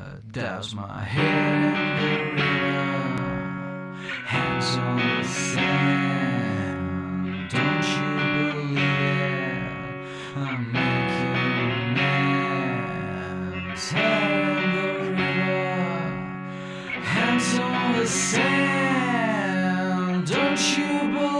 Uh, douse my head in the river, hands on the sand. Don't you believe it? I'm make you mad. Head in the river, hands on the sand. Don't you believe